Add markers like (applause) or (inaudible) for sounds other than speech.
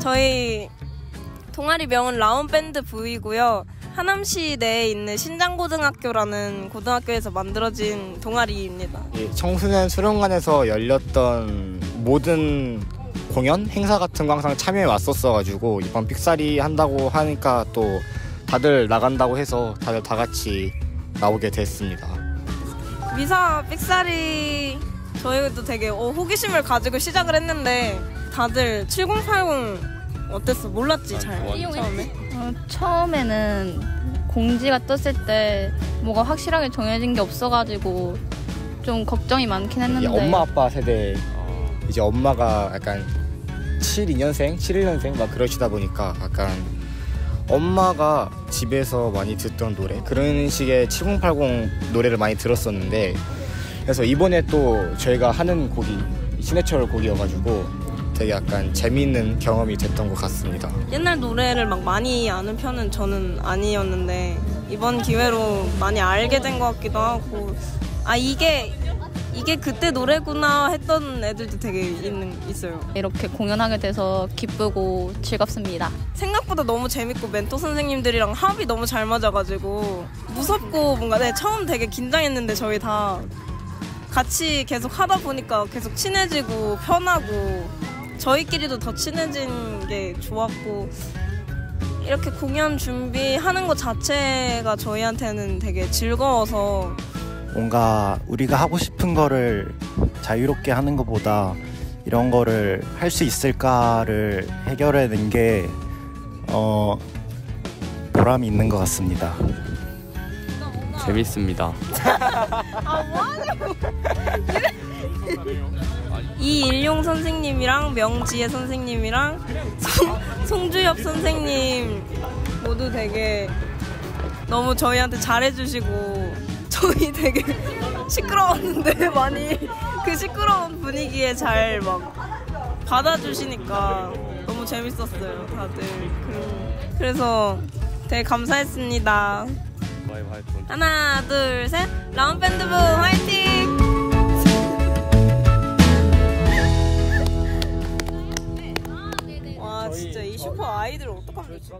저희 동아리 명은 라운밴드 V고요. 하남시 내에 있는 신장고등학교라는 고등학교에서 만들어진 동아리입니다. 예, 청소년 수련관에서 열렸던 모든 공연 행사 같은 거 항상 참여해 왔었어가지고 이번 픽사리 한다고 하니까 또 다들 나간다고 해서 다들 다 같이 나오게 됐습니다. 미사 삑사리 저희도 되게 어, 호기심을 가지고 시작을 했는데 다들 7080 어땠어? 몰랐지 잘 처음에? 어, 처음에는 공지가 떴을 때 뭐가 확실하게 정해진 게 없어가지고 좀 걱정이 많긴 했는데 이제 엄마 아빠 세대 이제 엄마가 약간 72년생, 71년생 막 그러시다 보니까 약간 엄마가 집에서 많이 듣던 노래 그런 식의 7080 노래를 많이 들었었는데 그래서 이번에 또 저희가 하는 곡이 신해철 곡이어가지고 되게 약간 재미있는 경험이 됐던 것 같습니다. 옛날 노래를 막 많이 아는 편은 저는 아니었는데 이번 기회로 많이 알게 된 것 같기도 하고 아 이게 이게 그때 노래구나 했던 애들도 되게 있는 있어요. 이렇게 공연하게 돼서 기쁘고 즐겁습니다. 생각보다 너무 재밌고 멘토 선생님들이랑 합이 너무 잘 맞아가지고 무섭고 뭔가 네, 처음 되게 긴장했는데 저희 다 같이 계속 하다 보니까 계속 친해지고 편하고 저희끼리도 더 친해진 게 좋았고 이렇게 공연 준비하는 것 자체가 저희한테는 되게 즐거워서 뭔가 우리가 하고 싶은 거를 자유롭게 하는 것보다 이런 거를 할 수 있을까를 해결해낸 게 어, 보람이 있는 것 같습니다. 재밌습니다. (laughs) 이일용 선생님이랑 명지혜 선생님이랑 송, 송주엽 선생님 모두 되게 너무 저희한테 잘해주시고 저희 되게 시끄러웠는데 (laughs) 많이 그 시끄러운 분위기에 잘 막 받아주시니까 너무 재밌었어요 다들. 그, 그래서 되게 감사했습니다. 하나 둘 셋. 라운밴드부 화이팅! 진짜 이 슈퍼 아이들 어떡하면 좋지?